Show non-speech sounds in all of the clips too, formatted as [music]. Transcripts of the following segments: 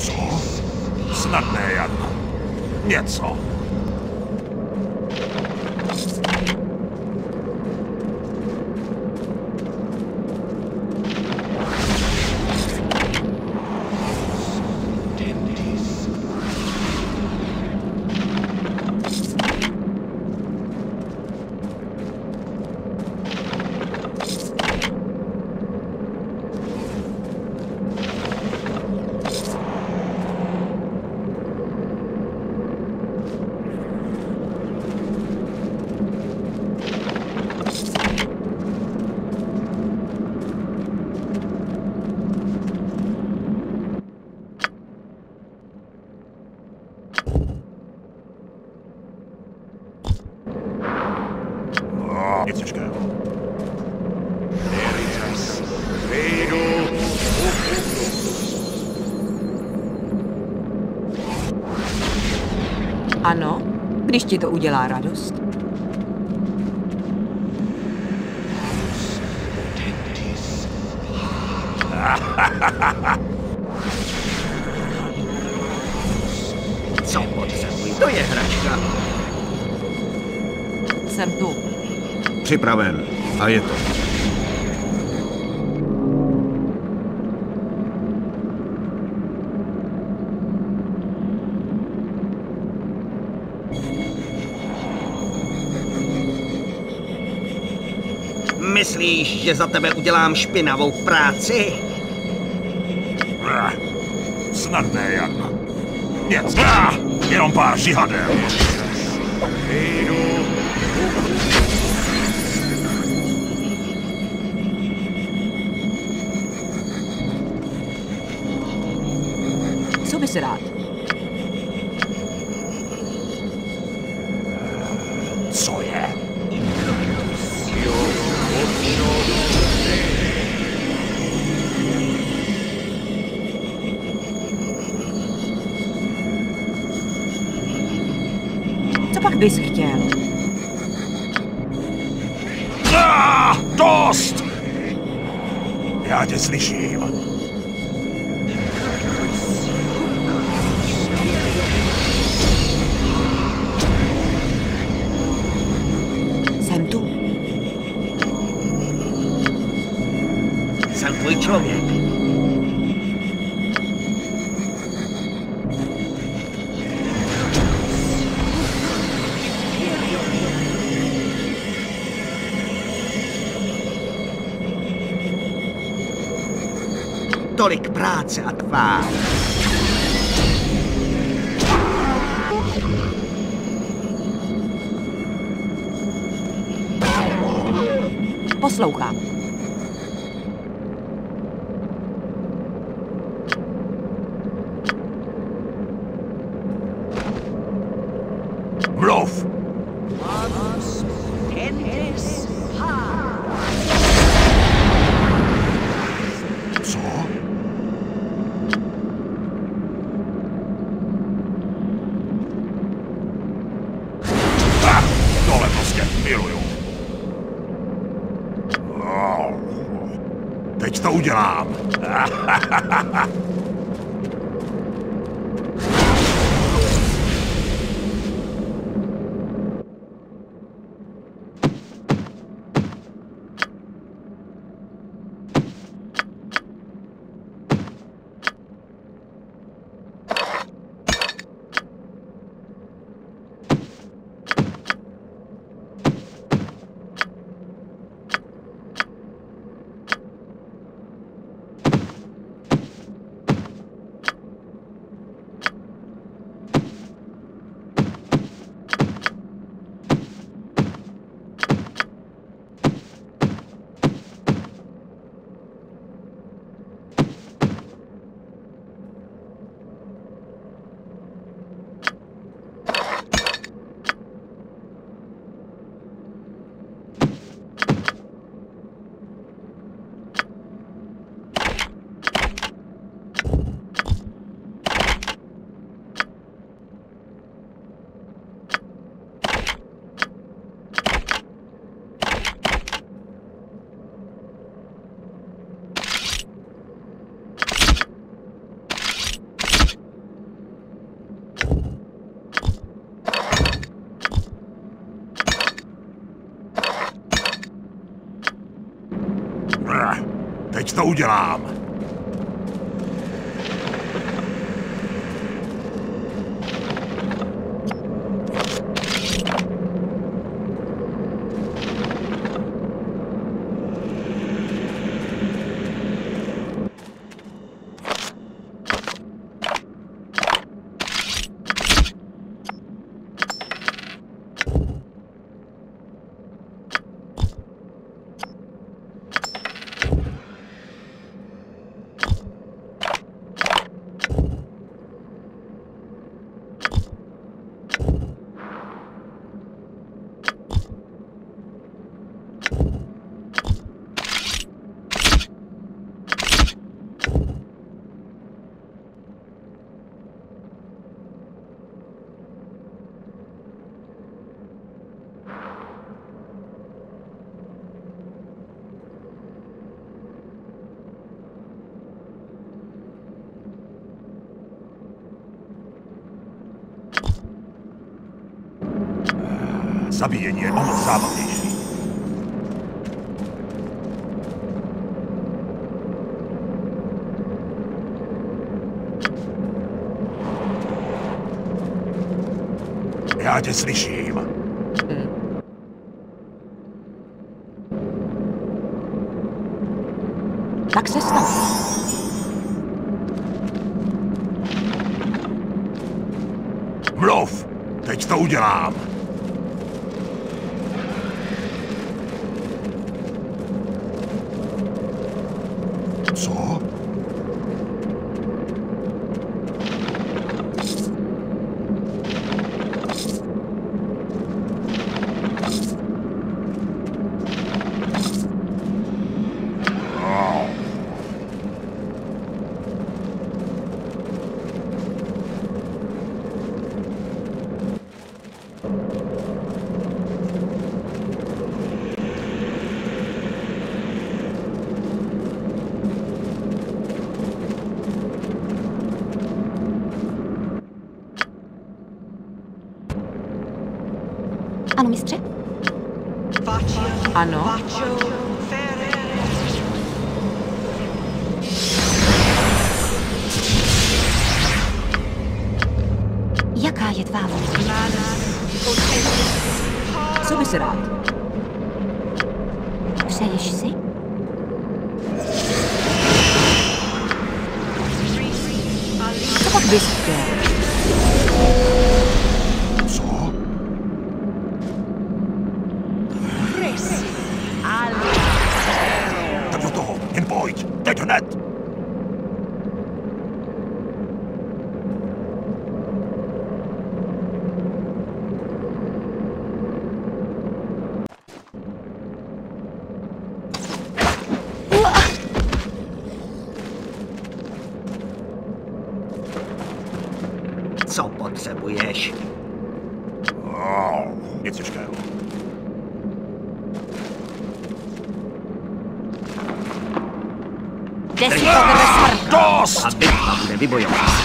Co? Snadné, Jan. Něco. Nic těžkého. Ano, když ti to udělá radost. Co potřebuji? To je hračka. Jsem tu. Připraven. A je to. Myslíš, že za tebe udělám špinavou práci? Ah, Snadné, Jan. Nic. Ah, Jenom pár žihadel. Co bys rád? Co je? Co pak bys chtěl? Ah, dost! Já tě slyším. Tvůj člověk. Tolik práce a tvár. Poslouchám. To udělám. [laughs] to udělám. Zabíjení je o moc zábavnější. Já tě slyším. Tak se stav. Mluv! Teď to udělám. Co? Ano, mistře? Ano. Jaká je tvá vůle? Co bys rád? Přeješ si? Co pak bys chtěl? Co? Tak do toho, jen pojď, teď hned. Co potřebuješ? Oh, nic těžkého. Jde si pro tebe smrt. Dost! A bitva bude vybojována.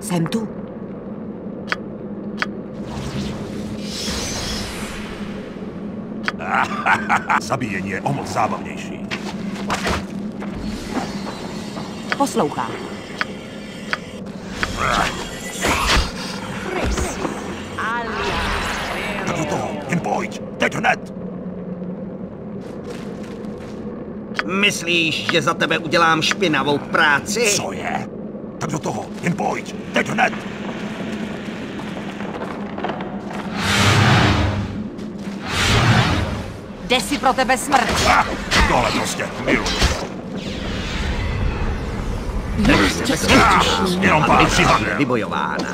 Jsem tu. Zabíjení je o moc zábavnější. Poslouchám. Tak do toho, jen pojď, teď hned. Myslíš, že za tebe udělám špinavou práci? Co je? Tak do toho, jen pojď, teď hned. Jde si pro tebe smrt. Ah, tohle prostě. Ještě Ah, jenom pár přihadem. vybojována.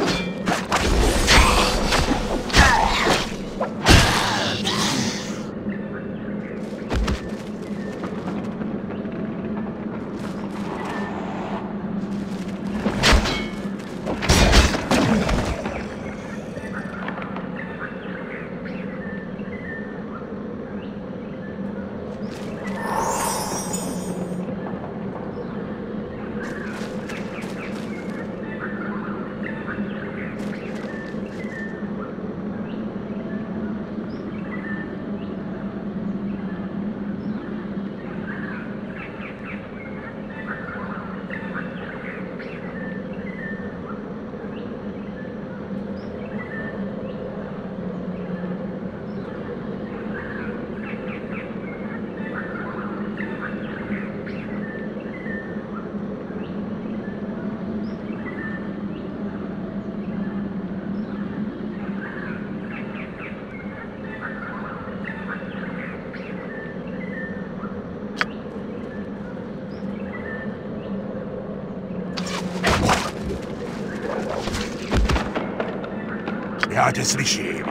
Tě slyším.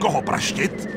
Koho praštit?